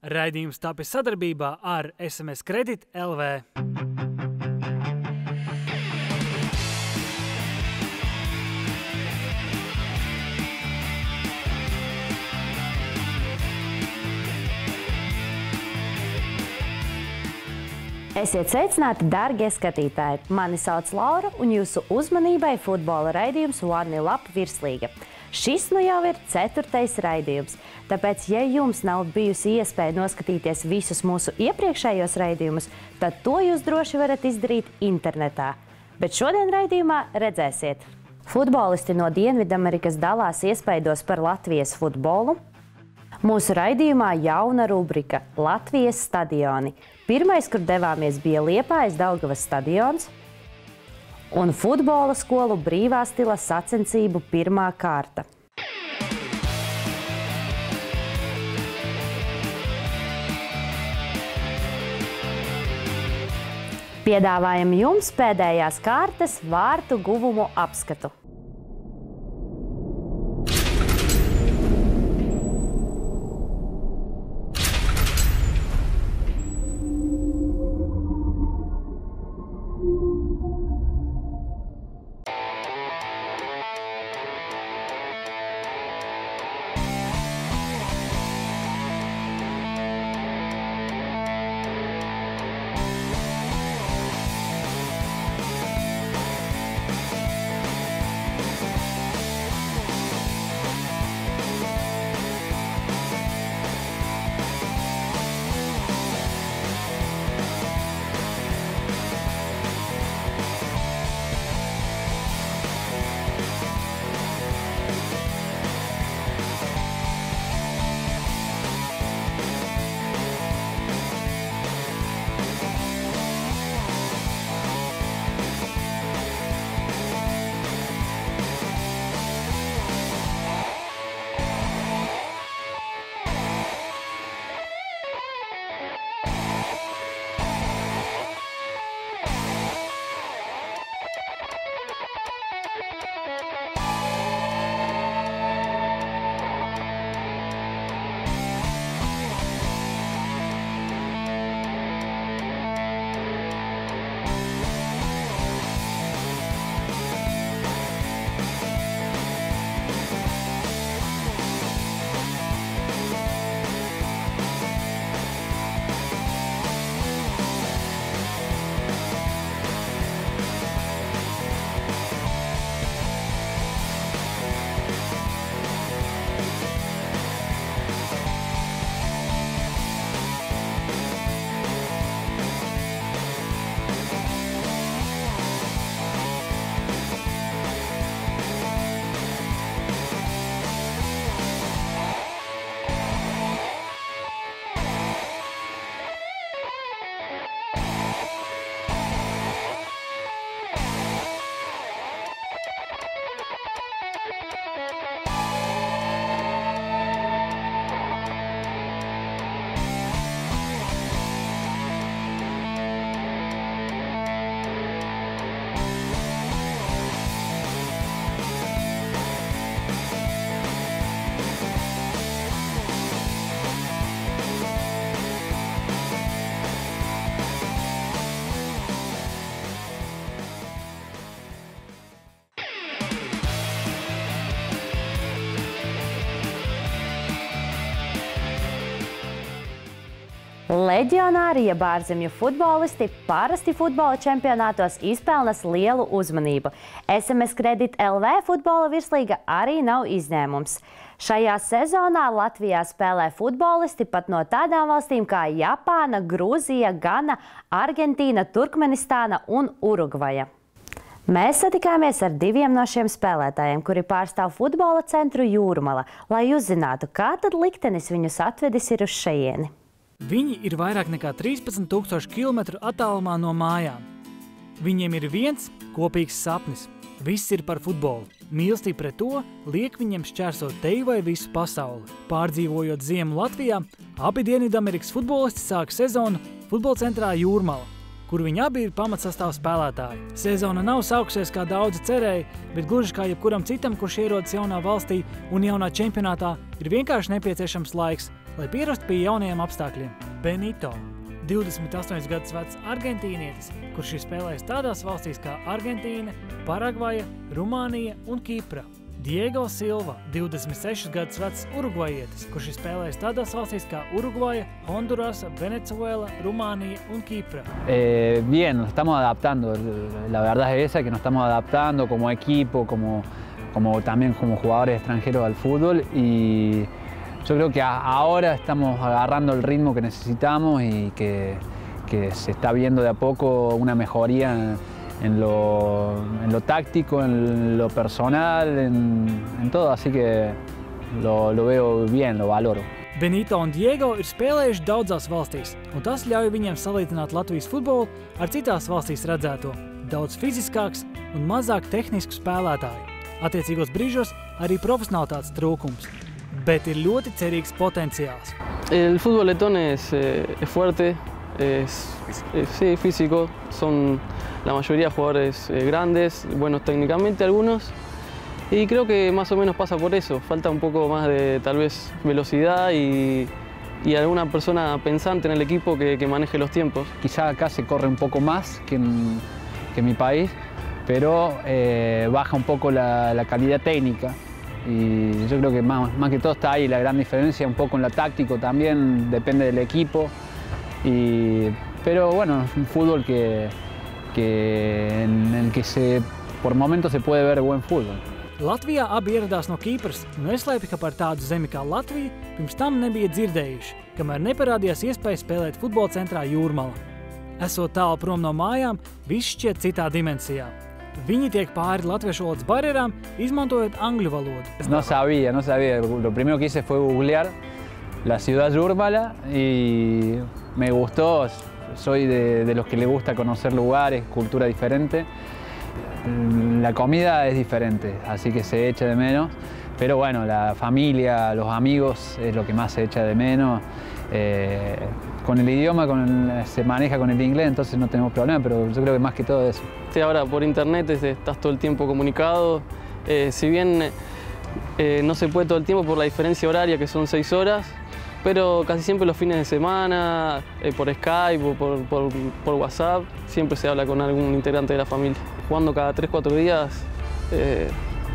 Raidījums tapis sadarbībā ar SMS Kredit LV. Esiet sveicināti, darbie skatītāji! Mani sauc Laura, un jūsu uzmanībai futbola raidījums Vārni Lapa virslīga. Šis nu jau ir ceturtais raidījums, tāpēc, ja jums nav bijusi iespēja noskatīties visus mūsu iepriekšējos raidījumus, tad to jūs droši varat izdarīt internetā. Bet šodien raidījumā redzēsiet. Futbolisti no Dienvidamerikas dalās iespaidos par Latvijas futbolu, Mūsu raidījumā jauna rubrika Latvijas stadioni. Pirmais, kur devāmies, bija Liepājas Daugavas stadions un futbola skolu brīvā stila sacensību pirmā kārta. Piedāvājam jums pēdējās kārtas vārtu guvumu apskatu. Leģionāri, jeb ārzemju futbolisti, parasti futbola čempionātos izpelnas lielu uzmanību. SMS Kredit LV futbola virslīga arī nav izņēmums. Šajā sezonā Latvijā spēlē futbolisti pat no tādām valstīm kā Japāna, Grūzija, Gana, Argentīna, Turkmenistāna un Urugvaja. Mēs satikāmies ar diviem no šiem spēlētājiem, kuri pārstāv futbola centru Jūrmala, lai uzzinātu, kā tad liktenis viņus atvedis ir uz šejieni. Viņi ir vairāk nekā 13,000 km attālumā no mājām. Viņiem ir viens kopīgs sapnis. Viss ir par futbolu. Mīlestība pret to liek viņiem šķērsot teju vai visu pasauli. Pārdzīvojot ziemu Latvijā, abi Dienvidamerikas futbolisti sāka sezonu futbola centrā Jūrmala, kur viņi abi ir pamatsastāv spēlētāji. Sezona nav sākusies, kā daudzi cerēja, bet gluži kā jebkuram citam, kurš ierodas jaunā valstī un jaunā čempionātā, ir vienkārši nepieciešams laiks, lai pierastu pie jaunajiem apstākļiem. Benito, 28 gadus vecs argentīnietis, kurš ir spēlējis tādās valstīs kā Argentīna, Paragvaja, Rumānija un Kipra. Diego Silva, 26 gadus vecs urugvajietis, kurš ir spēlējis tādās valstīs kā Urugvaja, Honduras, Venezuela, Rumānija un Kipra. Eh, bien, nos estamos adaptando. La verdad es esa, que nos estamos adaptando como equipo, como, como también como jugadores extranjeros al fútbol y yo creo que ahora estamos agarrando el ritmo que necesitamos y que, que se está viendo de a poco una mejoría en, en lo, en lo táctico, en lo personal, en, en todo, así que lo, lo veo bien, lo valoro. Benito un Diego ir spēlējuši daudzās valstīs, un tas ļauj viņiem salīdzināt Latvijas futbolu ar citās valstīs redzēto - daudz fiziskāks un mazāk tehnisku spēlētāju. Attiecīgos brīžos arī profesionālitātes trūkums, bet ir ļoti cerīgs potenciāls. El fútbol letón es, eh, es fuerte, es, es- sí, físico, son la mayoría jugadores eh, grandes, buenos técnicamente algunos, y creo que más o menos pasa por eso, falta un poco más de tal vez velocidad y, y alguna persona pensante en el equipo que, que maneje los tiempos. Quizá acá se corre un poco más que en, que en mi país, pero eh, baja un poco la, la calidad técnica. Y yo creo que más, más que todo está ahí la gran diferencia, un poco en lo táctico también, depende del equipo. Y, pero bueno, es un fútbol que, que en el que se, por momentos se puede ver buen fútbol. Latvijā abi ieradās no Kīpras un neslēpj, ka par tādu zemi kā Latvija pirms tam nebija dzirdējuši, kamēr neparādījās iespēja spēlēt futbola centrā Jūrmala. Esot tālu prom no mājām, viss šķiet citā dimensijā. Viņi tiek pāri latviešu valodas barjerām, izmantojot angļu valodu. No sabía, no sabía. Lo primero que hice fue googlear la ciudad Yurmala y me gustó. Soy de, de los que le gusta conocer lugares, cultura diferente. La comida es diferente, así que se echa de menos. Pero bueno, la familia, los amigos es lo que más se echa de menos. Eh, con el idioma el- se maneja con el inglés, entonces no tenemos problema, pero yo creo que más que todo eso. Sí, ahora por internet es- estás todo el tiempo comunicado. Eh, si bien eh, no se puede todo el tiempo por la diferencia horaria, que son seis horas, pero casi siempre los fines de semana, eh, por Skype o por, WhatsApp, siempre se habla con algún integrante de la familia. Jugando cada tres, cuatro días, eh,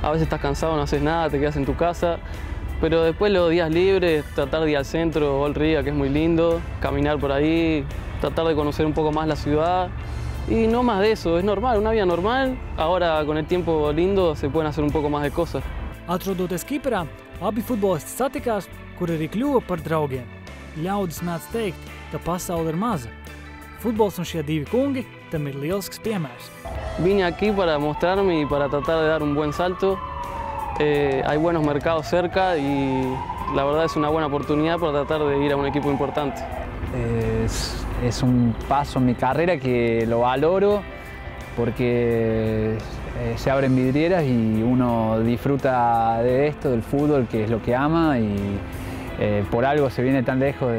a veces estás cansado, no haces nada, te quedas en tu casa. Pero después los días libres, tratar de ir al centro, All Ría, que es muy lindo, caminar por ahí, tratar de conocer un poco más la ciudad. Y no más de eso, es normal, una vida normal. Ahora con el tiempo lindo se pueden hacer un poco más de cosas. Atrodoties Kiprā, abi futbolisti satikās, kur arī kļuva par draugiem. Ļaudis mēdz teikt, ka pasaule ir maza. Futbols un šie divi kungi tam ir lielisks piemērs. Vine aquí para mostrarme y para tratar de dar un buen salto. Eh, hay buenos mercados cerca y la verdad es una buena oportunidad para tratar de ir a un equipo importante. Es, un paso en mi carrera que lo valoro porque eh, se abren vidrieras y uno disfruta de esto, del fútbol, que es lo que ama y eh, por algo se viene tan lejos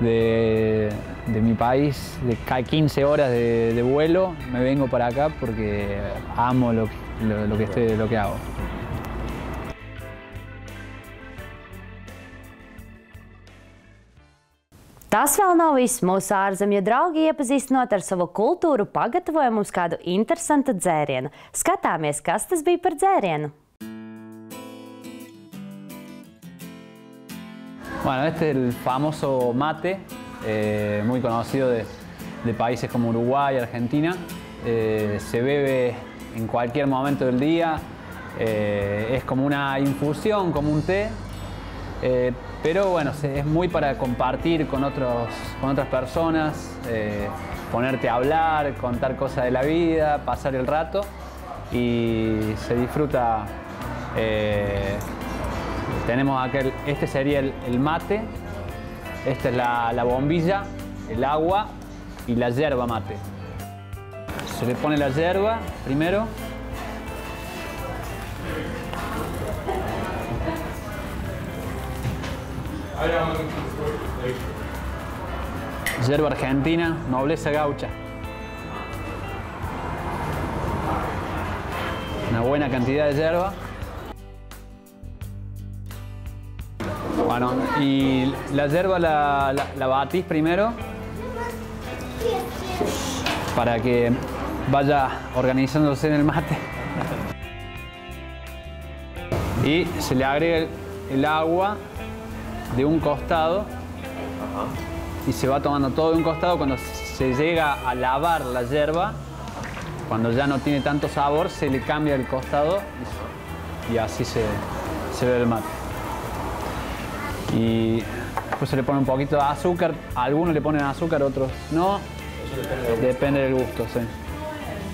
de, mi país, de ca- 15 horas de, vuelo, me vengo para acá porque amo lo que, estoy, lo que hago. Tas vēl nav viss. Mūsu ārzemju draugi iepazīstinot ar savu kultūru, pagatavoja mums kādu interesantu dzērienu. Skatāmies, kas tas bija par dzērienu. Bueno, este es el famoso mate, eh, muy conocido de, de países como Uruguay, Argentina. Eh, se bebe en cualquier momento del día, eh, es como una infusión, como un té, eh, pero bueno, es muy para compartir con, otros, con otras personas, eh, ponerte a hablar, contar cosas de la vida, pasar el rato y se disfruta. eh, tenemos aquel, este sería el, el mate, esta es la, la bombilla, el agua y la yerba mate. Se le pone la yerba primero. Yerba argentina, nobleza gaucha. Una buena cantidad de yerba. Bueno, y la hierba la, la, la batís primero para que vaya organizándose en el mate. Y se le agrega el agua de un costado y se va tomando todo de un costado. Cuando se llega a lavar la hierba, cuando ya no tiene tanto sabor, se le cambia el costado y, y así se, se ve el mate. Y después se le pone un poquito de azúcar. Algunos le ponen azúcar, otros no. Depende del gusto, sí.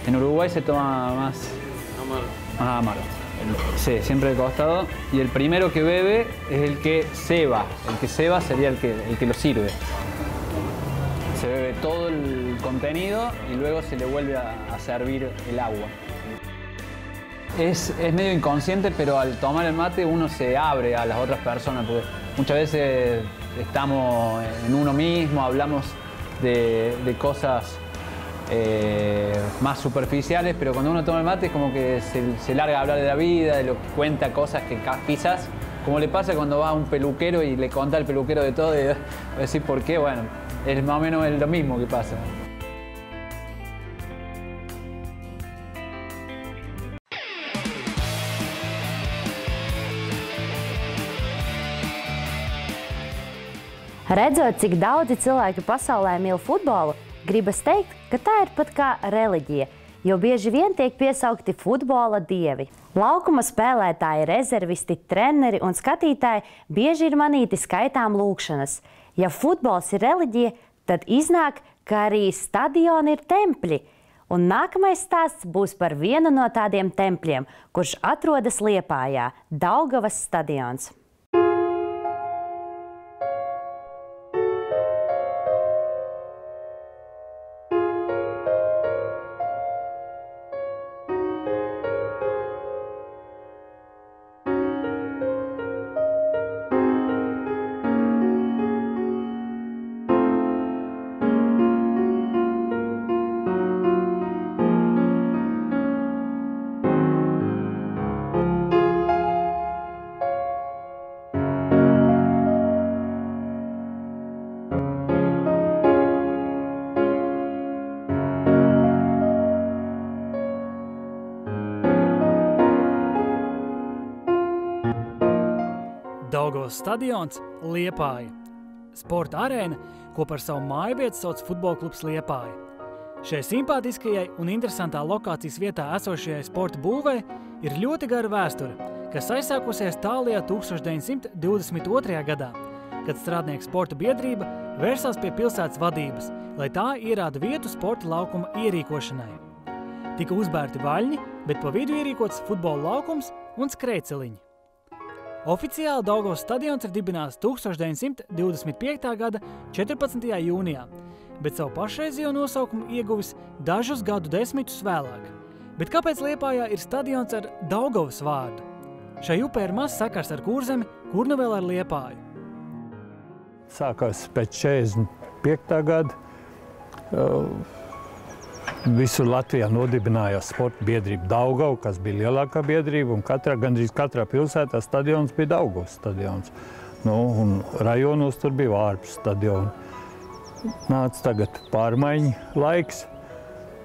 En Uruguay se toma más más amargo. Sí, siempre de costado. Y el primero que bebe es el que ceba. El que ceba sería el que, el que lo sirve. Se bebe todo el contenido y luego se le vuelve a, servir el agua. Es, es medio inconsciente, pero al tomar el mate uno se abre a las otras personas, porque muchas veces estamos en uno mismo, hablamos de cosas eh, más superficiales, pero cuando uno toma el mate es como que se, larga a hablar de la vida, de lo que cuenta cosas que quizás, como le pasa cuando va a un peluquero y le conta al peluquero de todo y decir por qué, bueno, es más o menos lo mismo que pasa. Redzot, cik daudzi cilvēki pasaulē mīl futbolu, gribas teikt, ka tā ir pat kā reliģija, jo bieži vien tiek piesaukti futbola dievi. Laukuma spēlētāji, rezervisti, treneri un skatītāji bieži ir manīti skaitām lūkšanas. Ja futbols ir reliģija, tad iznāk, ka arī stadioni ir tempļi. Un nākamais stāsts būs par vienu no tādiem tempļiem, kurš atrodas Liepājā - Daugavas stadions. Daugavas stadions Liepāja. Sporta arēna, ko par savu mājvietu sauc futbola klubs Liepāja. Šai simpātiskajai un interesantā lokācijas vietā esošajai sporta būvē ir ļoti gara vēsture, kas aizsākusies tālajā 1922. gadā, kad strādnieku sporta biedrība vērsās pie pilsētas vadības, lai tā ierāda vietu sporta laukuma ierīkošanai. Tika uzbērti vaļņi, bet pa vidu ierīkots futbola laukums un skrejceliņi. Oficiāli Daugavas stadions ir dibināts 1925. gada 14. jūnijā, bet savu pašreizējo nosaukumu ieguvis dažus gadu desmitus vēlāk. Bet kāpēc Liepājā ir stadions ar Daugavas vārdu? Šai upē ir maz sakars ar kurzemi, kur nu vēl ar Liepāju. Sākās pēc 45. gada. Visur Latvijā nodibinājās sporta biedrība Daugava, kas bija lielākā biedrība, un katrā, gandrīz katrā pilsētā stadions bija Daugavas stadions. Nu, un rajonos tur bija ārpus stadiona. Nāca tagad pārmaiņu laiks,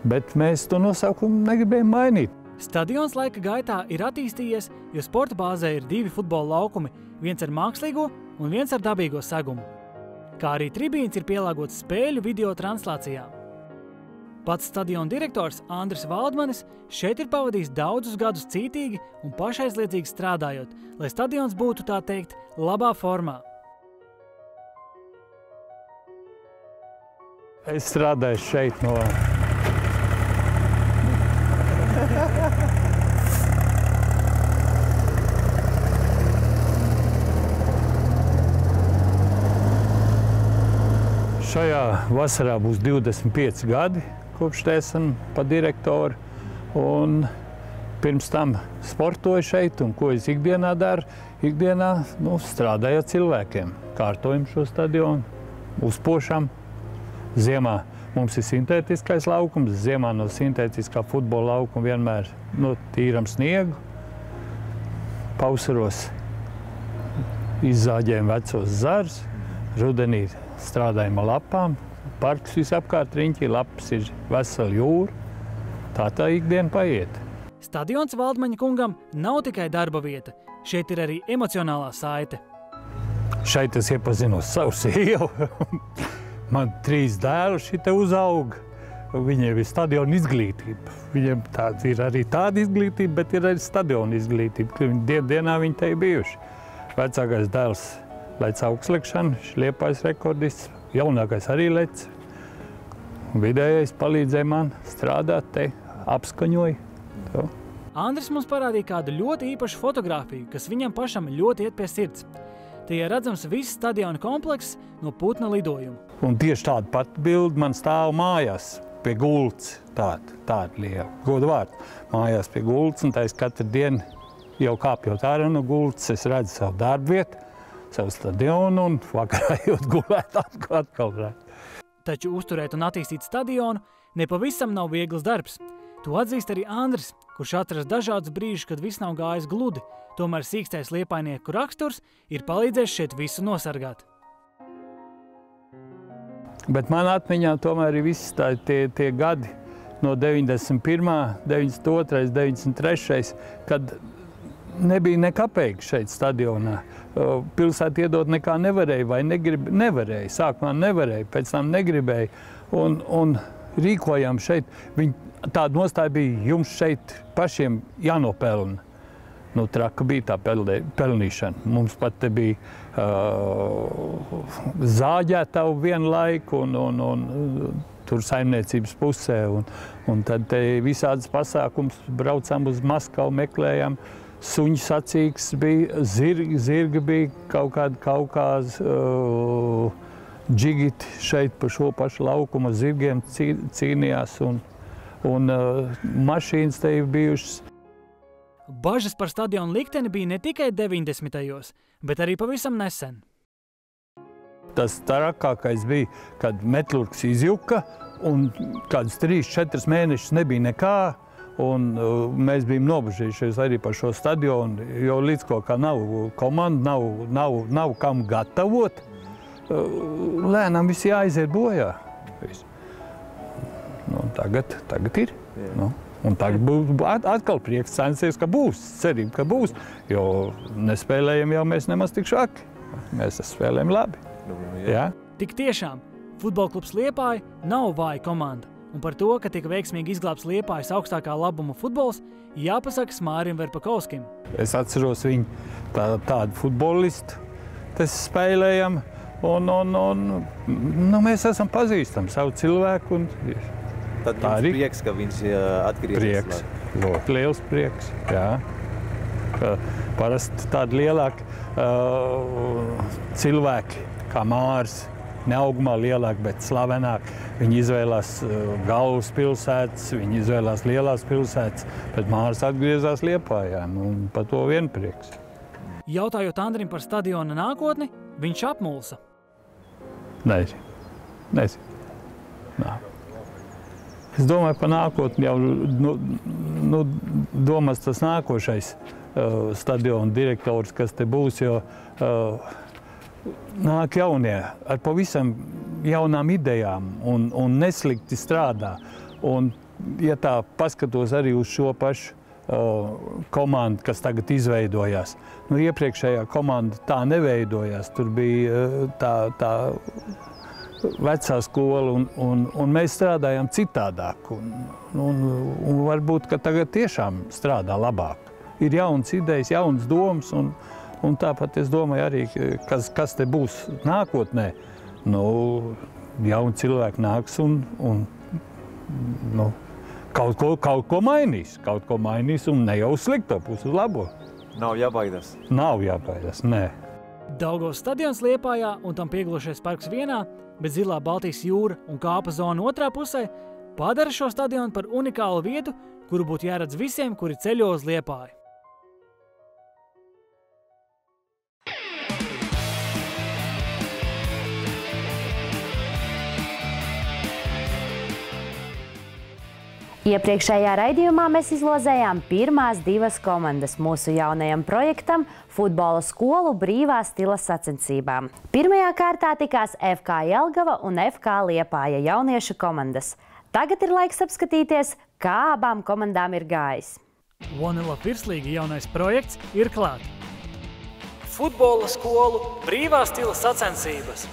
bet mēs to nosaukumu negribējām mainīt. Stadions laika gaitā ir attīstījies, jo sporta bāzē ir divi futbola laukumi, viens ar mākslīgo un viens ar dabīgo segumu. Kā arī tribīns ir pielāgots spēļu video translācijām. Pats stadiona direktors Andris Valdmanis šeit ir pavadījis daudzus gadus cītīgi un pašaizliedzīgi strādājot, lai stadions būtu tā teikt labā formā. Es strādāju šeit no Šajā vasarā būs 25 gadi, kopš te esam pa direktoru. Un pirms tam sportoju šeit, un ko es ikdienā daru? Ikdienā nu, strādāju ar cilvēkiem, kārtojam šo stadionu, uzpošam. Ziemā mums ir sintētiskais laukums, ziemā no sintētiskā futbola laukuma vienmēr nu, tīram sniegu. Pausaros izzāģējam vecos zarus, rudenī strādājam ar lapām, parks visapkārt riņķī, lapas ir vesela jūra. Tā tā ikdiena paiet. Stadions Valdmaņa kungam nav tikai darba vieta, šeit ir arī emocionālā saite. Šeit es iepazinos savu sievu. Man trīs dēli šeit uzauga. Viņiem ir stadiona izglītība. Viņiem tāda ir arī tāda izglītība, bet ir arī stadiona izglītība. Dien, dienā viņi te ir bijuši. Vecākais dēls lec augstlikšanu, šliepais rekordists, jaunākais arī lec. Vidējais palīdzēja man strādāt te, apskaņoja. To. Andris mums parādīja kādu ļoti īpašu fotografiju, kas viņam pašam ļoti iet pie sirds. Tie ir redzams viss stadiona komplekss no putna lidojuma. Un tieši tāda pati bilde man stāv mājās pie gultas. Tāda, tāda liela godu vārdu. Mājās pie gultas, un es katru dienu jau kāpjot ārā no gultas, es redzu savu darbu vietu, savu stadionu un vakarā jūt gulēt atkal. Taču uzturēt un attīstīt stadionu nepavisam nav viegls darbs. To atzīst arī Andris, kurš atrast dažādus brīžus, kad viss nav gājis gludi. Tomēr sīkstais liepainieku raksturs ir palīdzējis šeit visu nosargāt. Bet man atmiņā tomēr ir visi tā, tie, tie gadi no 91., 92., 93., kad nebija nekapēka šeit stadionā. Pilsēta iedot nekā nevarēja vai negrib, nevarēja. Sākumā nevarēja, pēc tam negribēja. Un, un rīkojām šeit. Viņi, tāda nostāja bija, jums šeit pašiem jānopelna. Nu, traka bija tā pelnē, pelnīšana. Mums pat te bija uh, zāģētavu vienu laiku un, un, un tur saimniecības pusē. Un, un tad te visādas pasākums braucām uz Maskavu, meklējām uh, suņu sacīks bija, zirgi, zirgi bija kaut kāda kaukās, uh, džigiti šeit pa šo pašu laukumu zirgiem cī, cīnījās un, un uh, mašīnas te ir bijušas. Bažas par stadionu likteni bija ne tikai 90. gados, bet arī pavisam nesen. Tas trakākais bija, kad metlurgs izjuka un kādus 3-4 mēnešus nebija nekā. Un, uh, mēs bijām nobežījušies arī par šo stadionu, jo līdz ko kā nav komanda, nav, nav, nav kam gatavot. Uh, lēnām viss jāaiziet bojā. Viss. Nu, tagad, tagad ir. Jā. Nu, un tagad būs atkal prieks censties, ka būs. Cerība, ka būs. Jo nespēlējam jau mēs nemaz tik šaki. Mēs spēlējam labi. Nu, jā. Jā. Tik tiešām, futbola klubs Liepāja nav vāja komanda. Un par to, ka tika veiksmīgi izglābts Liepājas augstākā labuma futbols, jāpasaka Mārim Verpakovskim. Es atceros viņu tā, tādu futbolistu, tas spēlējam, un, un, un nu, mēs esam pazīstami savu cilvēku. Un, Tad tā arī prieks, ka viņš atgriezīsies. Prieks, ļoti liels prieks, jā. Parasti tādi lielāki uh, cilvēki kā Mārs, neaugumā lielāki, bet slavenāki. Viņi izvēlējās uh, galvaspilsētas, viņi izvēlējās lielās pilsētas, bet Mārcis atgriezās Liepājā. Nu, par to vien prieks. Jautājot Andrim par stadiona nākotni, viņš apmulsa. Nezinu. Nezinu. Nā. Es domāju par nākotni jau nu, nu, domās tas nākošais uh, stadiona direktors, kas te būs, jo uh, nāk jaunie ar pavisam jaunām idejām un, un neslikti strādā. Un, ja tā paskatos arī uz šo pašu uh, komandu, kas tagad izveidojās, nu, iepriekšējā komanda tā neveidojās. Tur bija uh, tā, tā vecā skola, un, un, un mēs strādājām citādāk. Un, un, un varbūt, ka tagad tiešām strādā labāk. Ir jaunas idejas, jaunas domas. Un, Un tāpat es domāju arī, kas, kas te būs nākotnē. Nu, jauni cilvēki nāks un, un nu, kaut, ko, kaut ko mainīs. Kaut ko mainīs un ne jau slikto pusi uz labo. Nav jābaidās. Nav jābaidās, nē. Daugos stadions Liepājā un tam pieglušies parks vienā, bet zilā Baltijas jūra un kāpa zona otrā pusē padara šo stadionu par unikālu vietu, kuru būtu jāredz visiem, kuri ceļo uz Liepāju. Iepriekšējā raidījumā mēs izlozējām pirmās divas komandas mūsu jaunajam projektam Futbola skolu brīvā stila sacensībām. Pirmajā kārtā tikās FK Jelgava un FK Liepāja jauniešu komandas. Tagad ir laiks apskatīties, kā abām komandām ir gājis. Vonela virslīga jaunais projekts ir klāt. Futbola skolu brīvā stila sacensības.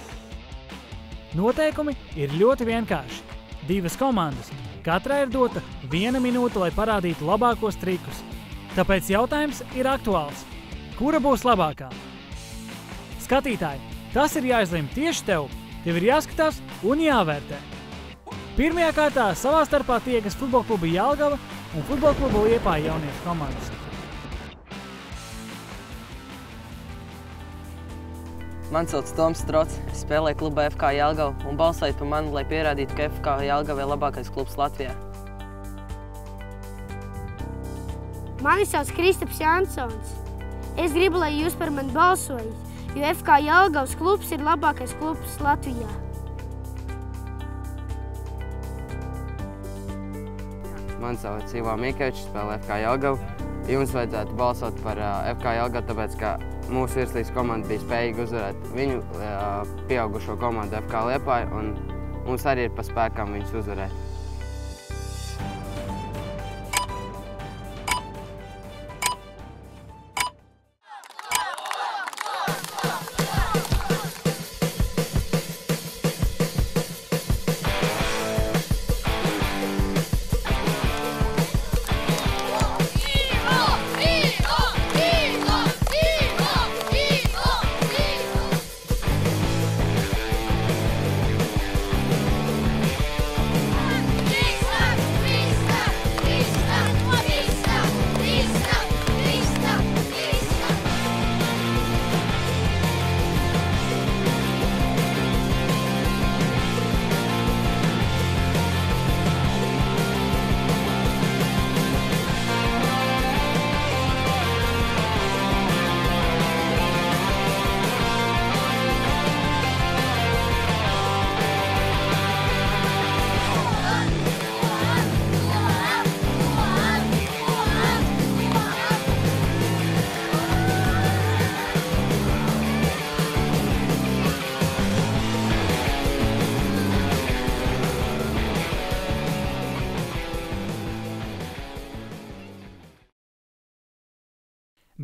Noteikumi ir ļoti vienkārši. Divas komandas. Katrai ir dota viena minūte, lai parādītu labākos trikus. Tāpēc jautājums ir aktuāls. Kura būs labākā? Skatītāji, tas ir jāizlemj tieši tev. Tev ir jāskatās un jāvērtē. Pirmajā kārtā savā starpā tiekas futbola kluba Jālgava un futbola kluba Liepāja jauniešu komandas. Mani sauc Toms Strots, es spēlēju klubā FK Jelgava un balsoju par mani, lai pierādītu, ka FK Jelgava ir labākais klubs Latvijā. Mani sauc Kristaps Jansons. Es gribu, lai jūs par mani balsojat, jo FK Jelgavas klubs ir labākais klubs Latvijā. Mani sauc Ivo Mikevičs, spēlē FK Jelgavu. Jums vajadzētu balsot par FK Jelgavu, tāpēc, ka mūsu virslīgas komanda bija spējīga uzvarēt viņu pieaugušo komandu FK Liepāju, un mums arī ir pa spēkam viņus uzvarēt.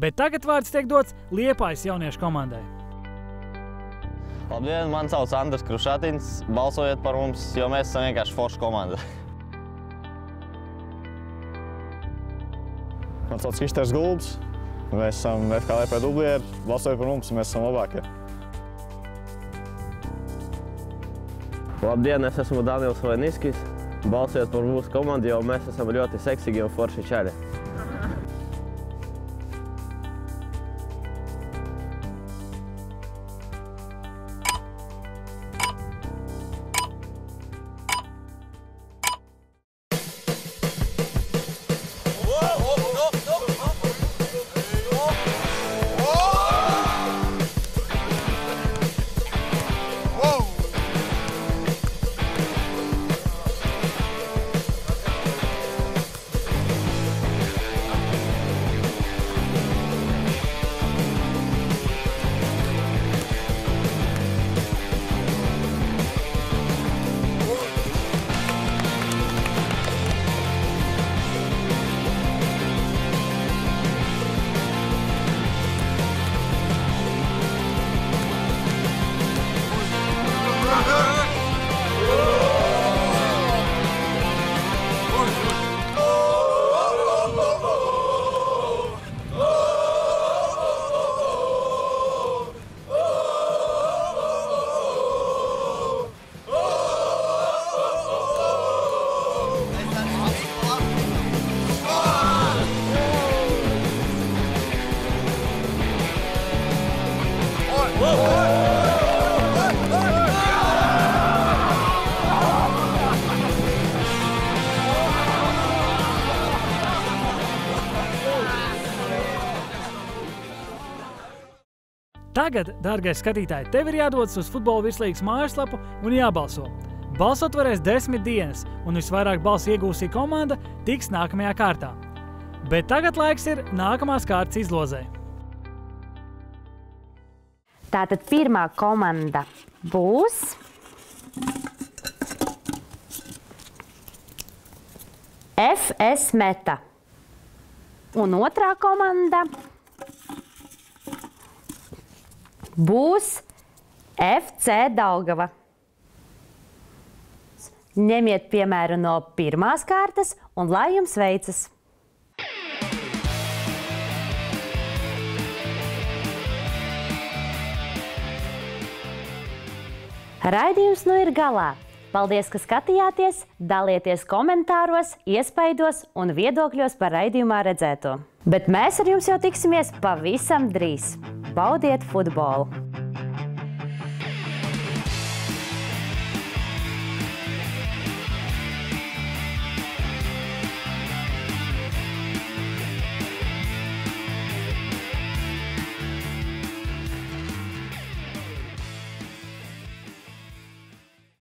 Bet tagad vārds tiek dots Liepājas jauniešu komandai. Labdien, man sauc Andris Krušatins. Balsojiet par mums, jo mēs esam vienkārši forša komanda. Man sauc Kristers Gulbs. Mēs esam FKLP dublieri. Balsojiet par mums, mēs esam labākie. Labdien, es esmu Daniels Vainiskis. Balsojiet par mūsu komandu, jo mēs esam ļoti seksīgi un forši čaļi. Tagad, dārgais skatītāj, tev ir jādodas uz futbola virslīgas mājaslapu un jābalso. Balsot varēs desmit dienas, un visvairāk balsu iegūsī komanda tiks nākamajā kārtā. Bet tagad laiks ir nākamās kārtas izlozē. Tātad pirmā komanda būs FS Meta. Un otrā komanda būs FC Daugava. Ņemiet piemēru no pirmās kārtas un lai jums veicas! Raidījums nu ir galā. Paldies, ka skatījāties, dalieties komentāros, iespaidos un viedokļos par raidījumā redzēto. Bet mēs ar jums jau tiksimies pavisam drīz. Baudiet futbolu!